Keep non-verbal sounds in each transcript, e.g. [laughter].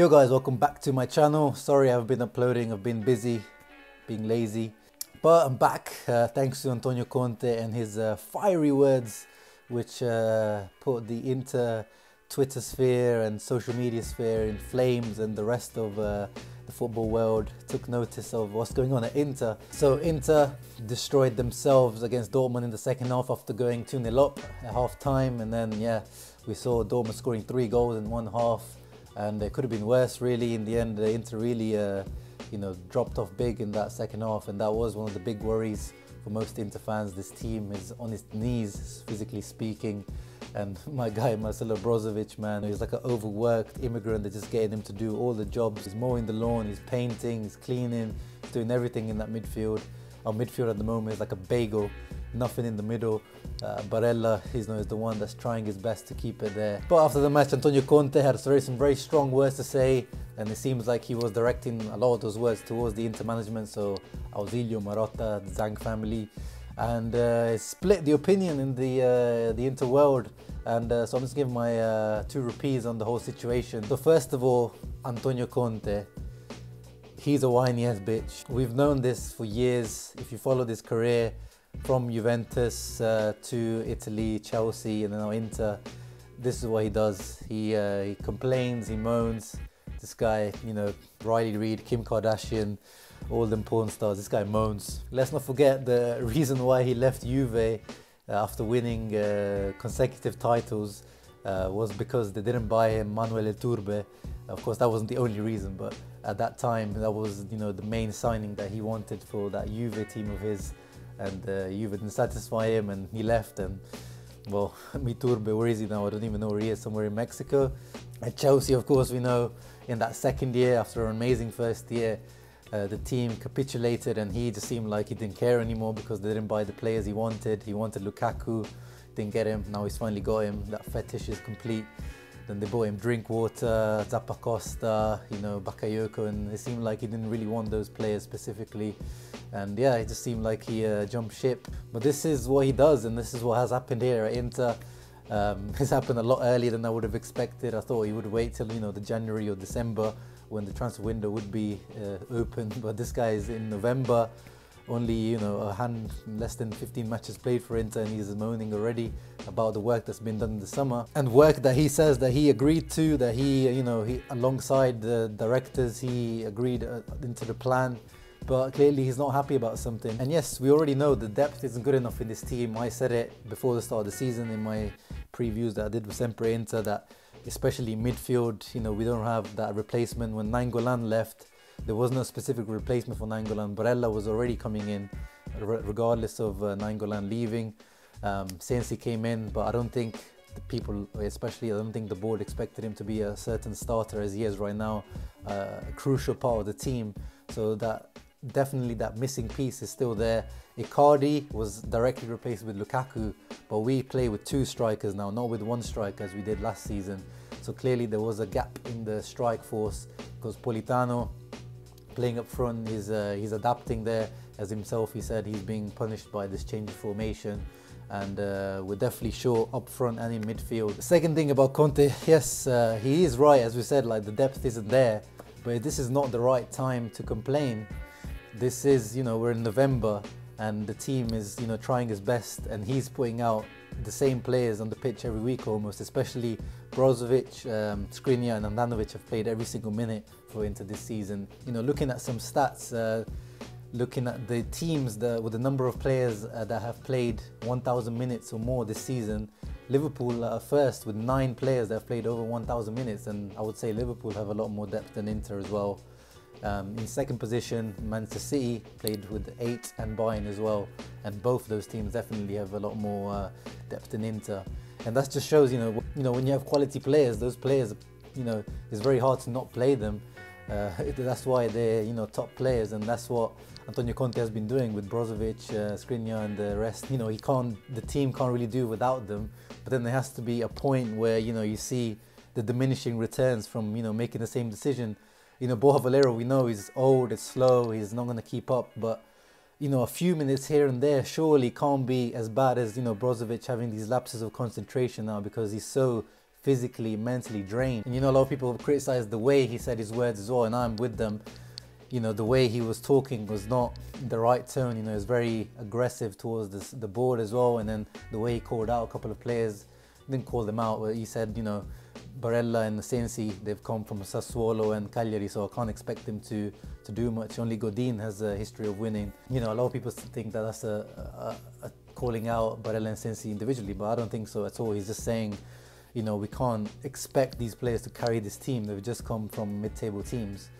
Yo guys, welcome back to my channel. Sorry I've been uploading, I've been busy, being lazy. But I'm back uh, thanks to Antonio Conte and his uh, fiery words which uh, put the Inter Twitter sphere and social media sphere in flames and the rest of uh, the football world took notice of what's going on at Inter. So Inter destroyed themselves against Dortmund in the second half after going 2-0 up at half time and then yeah, we saw Dortmund scoring three goals in one half and it could have been worse really in the end. The Inter really uh, you know dropped off big in that second half. And that was one of the big worries for most Inter fans. This team is on its knees physically speaking. And [laughs] my guy Marcelo Brozovic man he's like an overworked immigrant. They're just getting him to do all the jobs. He's mowing the lawn he's painting he's cleaning he's doing everything in that midfield. Our midfield at the moment is like a bagel nothing in the middle. Uh, Barella you know, is the one that's trying his best to keep it there. But after the match, Antonio Conte had some very strong words to say, and it seems like he was directing a lot of those words towards the Inter management, so Ausilio, Marotta, the Zhang family, and uh, split the opinion in the uh, the Inter world. And uh, so I'm just giving my uh, two rupees on the whole situation. So first of all, Antonio Conte, he's a whiny ass bitch. We've known this for years. If you follow his career, from Juventus uh, to Italy, Chelsea, and now Inter. This is what he does. He uh, he complains, he moans. This guy, you know, Riley Reid, Kim Kardashian, all them porn stars. This guy moans. Let's not forget the [laughs] reason why he left Juve uh, after winning uh, consecutive titles uh, was because they didn't buy him Manuel Iturbe. Of course, that wasn't the only reason, but at that time, that was you know the main signing that he wanted for that Juve team of his and uh, you didn't satisfy him and he left and well [laughs] Iturbe where is he now? I don't even know where he is somewhere in Mexico. At Chelsea of course we know in that second year after an amazing first year uh, the team capitulated and he just seemed like he didn't care anymore because they didn't buy the players he wanted. He wanted Lukaku didn't get him. Now he's finally got him. That fetish is complete then they bought him drink Drinkwater, Zappacosta, you know, Bakayoko, and it seemed like he didn't really want those players specifically. And yeah, it just seemed like he uh, jumped ship. But this is what he does, and this is what has happened here at Inter. Um, [laughs] it's happened a lot earlier than I would have expected. I thought he would wait till you know the January or December when the transfer window would be uh, open, but this guy is in November only you know a hand less than 15 matches played for Inter and he's moaning already about the work that's been done in the summer. And work that he says that he agreed to that he you know he alongside the directors he agreed uh, into the plan. But clearly he's not happy about something. And yes we already know the depth isn't good enough in this team. I said it before the start of the season in my previews that I did with Sempre Inter that especially midfield you know we don't have that replacement. When Nainggolan left there was no specific replacement for Nainggolan. Barella was already coming in, regardless of uh, Nainggolan leaving. Um, Sensi came in, but I don't think the people, especially I don't think the board expected him to be a certain starter as he is right now, uh, a crucial part of the team. So that definitely that missing piece is still there. Icardi was directly replaced with Lukaku, but we play with two strikers now, not with one striker as we did last season. So clearly there was a gap in the strike force because Politano playing up front. He's uh, he's adapting there as himself. He said he's being punished by this change of formation, and uh, we're definitely sure up front and in midfield. The second thing about Conte, [laughs] yes, uh, he is right. As we said, like the depth isn't there, but this is not the right time to complain. This is, you know, we're in November and the team is, you know, trying his best and he's putting out the same players on the pitch every week almost, especially Brozovic, um, Skriniar and Handanovic have played every single minute for Inter this season. You know, looking at some stats, uh, looking at the teams that, with the number of players uh, that have played 1,000 minutes or more this season, Liverpool are first with nine players that have played over 1,000 minutes, and I would say Liverpool have a lot more depth than Inter as well. Um, in second position, Manchester City played with eight and Bayern as well, and both those teams definitely have a lot more uh, depth than Inter, and that just shows you know you know when you have quality players, those players you know it's very hard to not play them. Uh, [laughs] that's why they're you know top players, and that's what Antonio Conte has been doing with Brozovic, uh, Skriniar, and the rest. You know he can't, the team can't really do without them. But then there has to be a point where you know you see the diminishing returns from you know making the same decision you know, Borja Valero, we know he's old, it's slow, he's not going to keep up, but you know, a few minutes here and there surely can't be as bad as, you know, Brozovic having these lapses of concentration now because he's so physically, mentally drained. And you know, a lot of people have criticized the way he said his words as well, and I'm with them. You know, the way he was talking was not the right tone. You know, was very aggressive towards this, the board as well, and then the way he called out a couple of players, didn't call them out, but he said, you know, Barella and Sensi, they've come from Sassuolo and Cagliari, so I can't expect them to, to do much. Only Godin has a history of winning. You know, a lot of people think that that's a, a, a calling out Barella and Sensi individually, but I don't think so at all. He's just saying, you know, we can't expect these players to carry this team. They've just come from mid-table teams.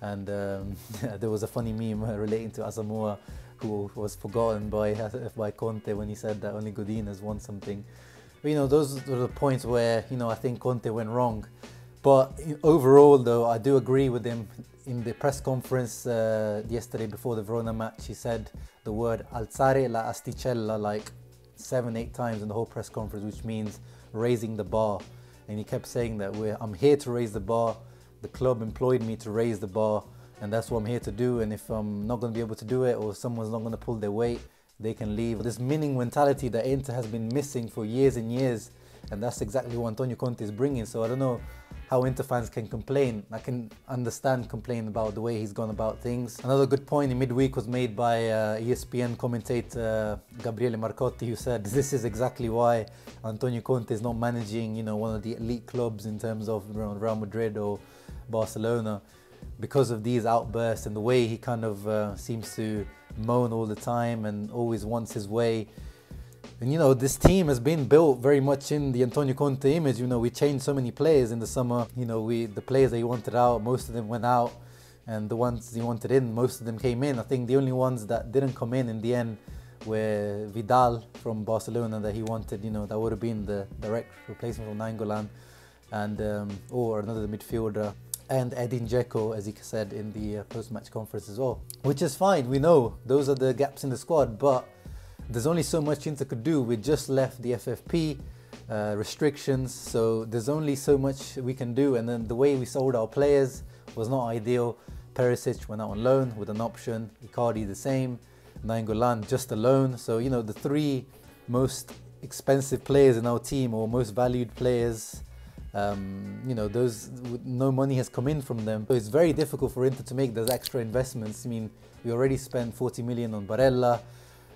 And um, [laughs] there was a funny meme [laughs] relating to Asamoah, who was forgotten by [laughs] by Conte when he said that only Godin has won something. You know, those are the points where you know I think Conte went wrong. But overall, though, I do agree with him. In the press conference uh, yesterday before the Verona match, he said the word alzare la asticella like seven, eight times in the whole press conference, which means raising the bar. And he kept saying that I'm here to raise the bar. The club employed me to raise the bar, and that's what I'm here to do. And if I'm not going to be able to do it, or someone's not going to pull their weight, they can leave. This winning mentality that Inter has been missing for years and years, and that's exactly what Antonio Conte is bringing. So I don't know how Inter fans can complain. I can understand complain about the way he's gone about things. Another good point in midweek was made by uh, ESPN commentator uh, Gabriele Marcotti, who said this is exactly why Antonio Conte is not managing, you know, one of the elite clubs in terms of Real Madrid or Barcelona, because of these outbursts and the way he kind of uh, seems to moan all the time and always wants his way. And you know, this team has been built very much in the Antonio Conte image. You know, we changed so many players in the summer. You know, we the players that he wanted out, most of them went out, and the ones he wanted in, most of them came in. I think the only ones that didn't come in in the end were Vidal from Barcelona that he wanted. You know, that would have been the direct replacement for Nainggolan, and um, or another midfielder and Edin Dzeko, as he said in the uh, post-match conference as well, which is fine. We know those are the gaps in the squad, but there's only so much Inter could do. We just left the FFP uh, restrictions, so there's only so much we can do. And then the way we sold our players was not ideal. Perisic went out on loan with an option. Icardi the same. Nainggolan just a loan. So you know the three most expensive players in our team or most valued players. Um, you know, those no money has come in from them. So it's very difficult for Inter to make those extra investments. I mean, we already spent 40 million on Barella.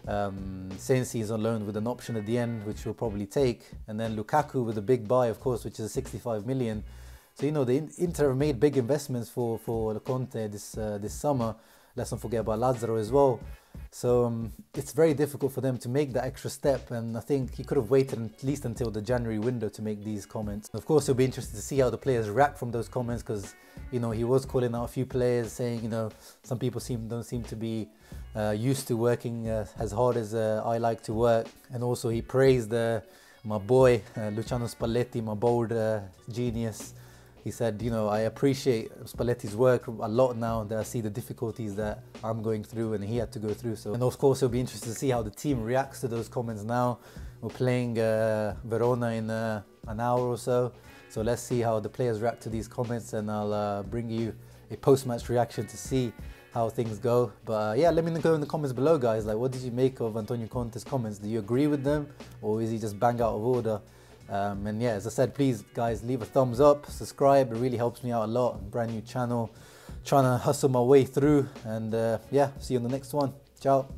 Um, Sensi is on loan with an option at the end, which we'll probably take, and then Lukaku with a big buy, of course, which is 65 million. So you know the Inter have made big investments for for Conte this uh, this summer. Let's not forget about Lazaro as well. So um, it's very difficult for them to make that extra step, and I think he could have waited at least until the January window to make these comments. Of course, it'll be interesting to see how the players react from those comments because you know he was calling out a few players, saying you know some people seem don't seem to be uh, used to working uh, as hard as uh, I like to work, and also he praised uh, my boy uh, Luciano Spalletti, my bold uh, genius he said, you know, I appreciate Spalletti's work a lot now that I see the difficulties that I'm going through and he had to go through. So, and of course, it'll be interesting to see how the team reacts to those comments now. We're playing uh, Verona in uh, an hour or so. So let's see how the players react to these comments and I'll uh, bring you a post-match reaction to see how things go. But uh, yeah, let me know in the comments below, guys. Like, what did you make of Antonio Conte's comments? Do you agree with them or is he just bang out of order? Um, and yeah, as I said, please guys, leave a thumbs up, subscribe. It really helps me out a lot. Brand new channel, trying to hustle my way through. And uh, yeah, see you on the next one. Ciao.